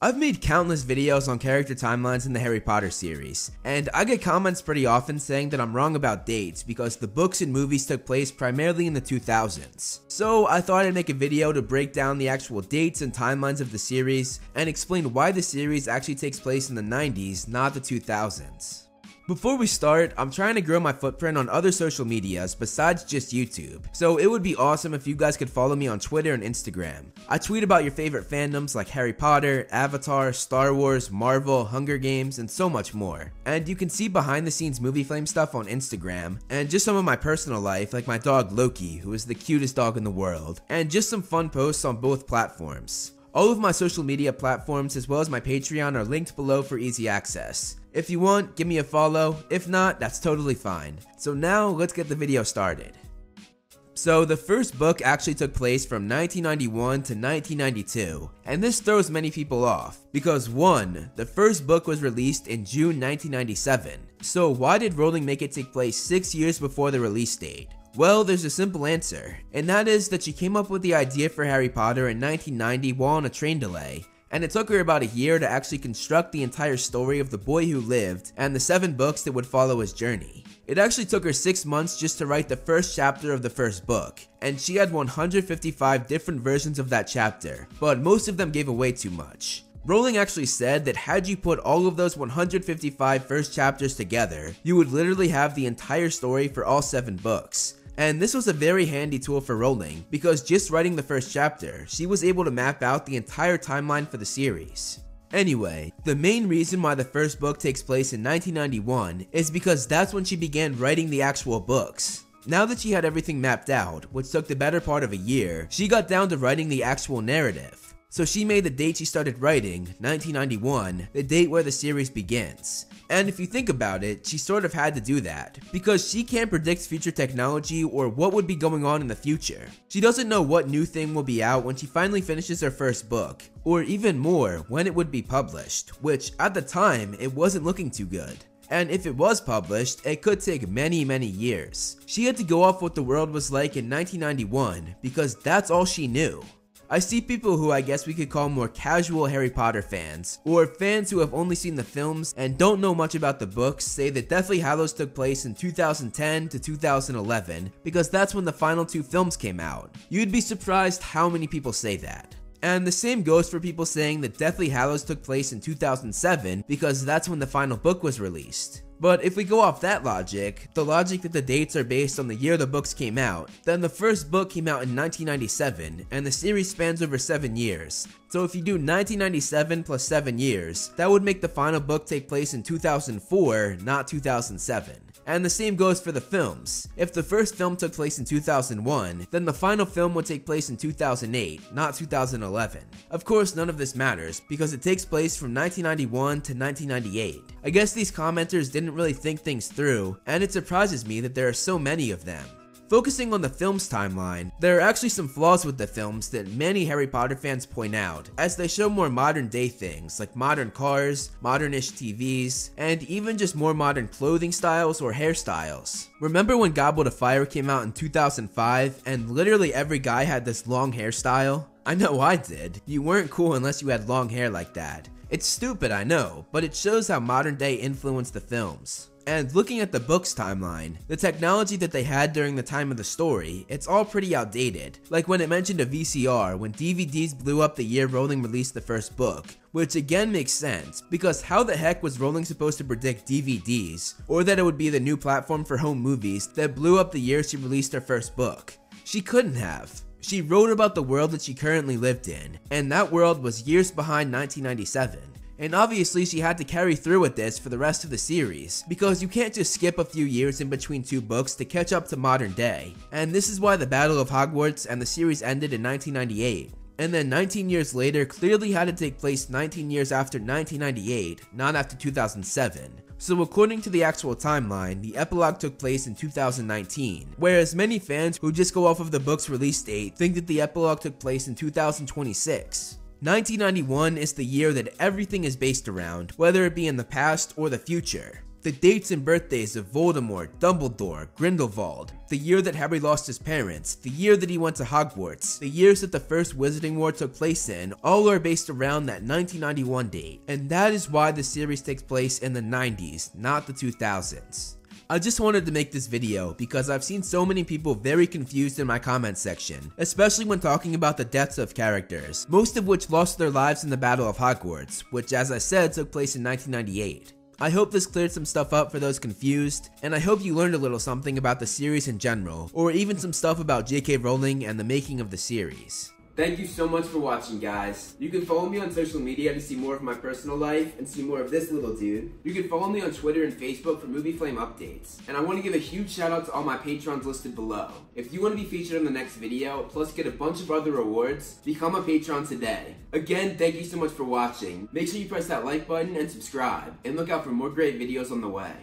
I've made countless videos on character timelines in the Harry Potter series, and I get comments pretty often saying that I'm wrong about dates because the books and movies took place primarily in the 2000s. So I thought I'd make a video to break down the actual dates and timelines of the series and explain why the series actually takes place in the 90s, not the 2000s. Before we start, I'm trying to grow my footprint on other social medias besides just YouTube, so it would be awesome if you guys could follow me on Twitter and Instagram. I tweet about your favorite fandoms like Harry Potter, Avatar, Star Wars, Marvel, Hunger Games, and so much more. And you can see behind the scenes movie flame stuff on Instagram, and just some of my personal life like my dog Loki, who is the cutest dog in the world, and just some fun posts on both platforms. All of my social media platforms as well as my Patreon are linked below for easy access. If you want, give me a follow. If not, that's totally fine. So now, let's get the video started. So the first book actually took place from 1991 to 1992, and this throws many people off, because 1. The first book was released in June 1997, so why did Rowling make it take place 6 years before the release date? Well, there's a simple answer, and that is that she came up with the idea for Harry Potter in 1990 while on a train delay, and it took her about a year to actually construct the entire story of the boy who lived and the seven books that would follow his journey. It actually took her 6 months just to write the first chapter of the first book, and she had 155 different versions of that chapter, but most of them gave away too much. Rowling actually said that had you put all of those 155 first chapters together, you would literally have the entire story for all 7 books, and this was a very handy tool for Rowling, because just writing the first chapter, she was able to map out the entire timeline for the series. Anyway, the main reason why the first book takes place in 1991 is because that's when she began writing the actual books. Now that she had everything mapped out, which took the better part of a year, she got down to writing the actual narrative. So she made the date she started writing, 1991, the date where the series begins. And if you think about it, she sort of had to do that, because she can't predict future technology or what would be going on in the future. She doesn't know what new thing will be out when she finally finishes her first book, or even more, when it would be published, which at the time, it wasn't looking too good. And if it was published, it could take many, many years. She had to go off what the world was like in 1991 because that's all she knew. I see people who I guess we could call more casual Harry Potter fans, or fans who have only seen the films and don't know much about the books say that Deathly Hallows took place in 2010 to 2011 because that's when the final two films came out. You'd be surprised how many people say that. And the same goes for people saying that Deathly Hallows took place in 2007 because that's when the final book was released. But if we go off that logic, the logic that the dates are based on the year the books came out, then the first book came out in 1997, and the series spans over 7 years. So if you do 1997 plus 7 years, that would make the final book take place in 2004, not 2007. And the same goes for the films. If the first film took place in 2001, then the final film would take place in 2008, not 2011. Of course, none of this matters, because it takes place from 1991 to 1998. I guess these commenters didn't really think things through, and it surprises me that there are so many of them. Focusing on the film's timeline, there are actually some flaws with the films that many Harry Potter fans point out, as they show more modern day things like modern cars, modernish TVs, and even just more modern clothing styles or hairstyles. Remember when Goblet of Fire came out in 2005 and literally every guy had this long hairstyle? I know I did. You weren't cool unless you had long hair like that. It's stupid, I know, but it shows how modern day influenced the films. And looking at the book's timeline, the technology that they had during the time of the story, it's all pretty outdated. Like when it mentioned a VCR when DVDs blew up the year Rowling released the first book, which again makes sense, because how the heck was Rowling supposed to predict DVDs, or that it would be the new platform for home movies that blew up the year she released her first book? She couldn't have. She wrote about the world that she currently lived in, and that world was years behind 1997. And obviously she had to carry through with this for the rest of the series, because you can't just skip a few years in between two books to catch up to modern day. And this is why the Battle of Hogwarts and the series ended in 1998. And then 19 years later clearly had to take place 19 years after 1998, not after 2007. So according to the actual timeline, the epilogue took place in 2019, whereas many fans who just go off of the book's release date think that the epilogue took place in 2026. 1991 is the year that everything is based around, whether it be in the past or the future. the dates and birthdays of Voldemort, Dumbledore, Grindelwald, the year that Harry lost his parents, the year that he went to Hogwarts, the years that the first Wizarding War took place in, all are based around that 1991 date, and that is why the series takes place in the 90s, not the 2000s. I just wanted to make this video because I've seen so many people very confused in my comment section, especially when talking about the deaths of characters, most of which lost their lives in the Battle of Hogwarts, which as I said took place in 1998. I hope this cleared some stuff up for those confused, and I hope you learned a little something about the series in general, or even some stuff about JK Rowling and the making of the series. Thank you so much for watching, guys. You can follow me on social media to see more of my personal life and see more of this little dude. You can follow me on Twitter and Facebook for Movie Flame updates. And I want to give a huge shout out to all my patrons listed below. If you want to be featured in the next video, plus get a bunch of other rewards, become a patron today. Again, thank you so much for watching. Make sure you press that like button and subscribe, and look out for more great videos on the way.